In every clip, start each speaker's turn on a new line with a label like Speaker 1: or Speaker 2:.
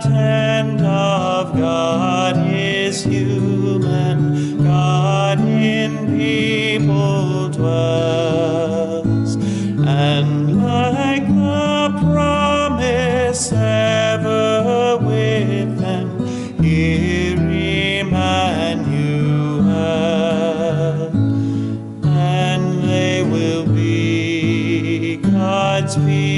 Speaker 1: tent of God is human, God in people dwells, and like the promise ever with them, here Emmanuel, and they will be God's people.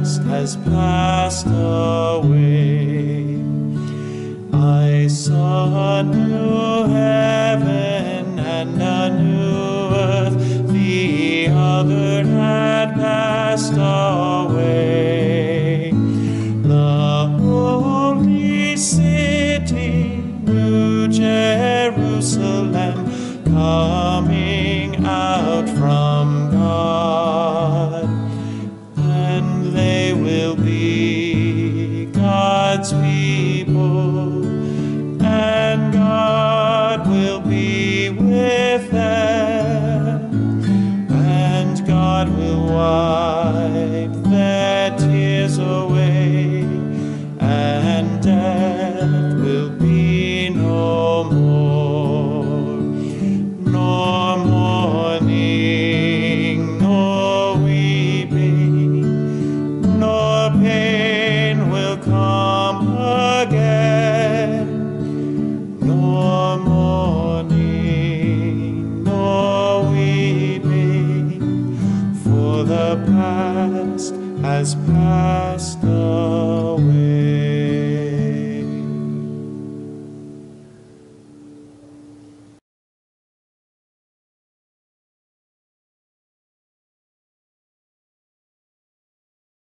Speaker 1: has passed away. I saw a new heaven and a new earth, the other had passed away. The holy city, New Jerusalem, coming and God will be with them, and God will wipe their tears away, past has passed away.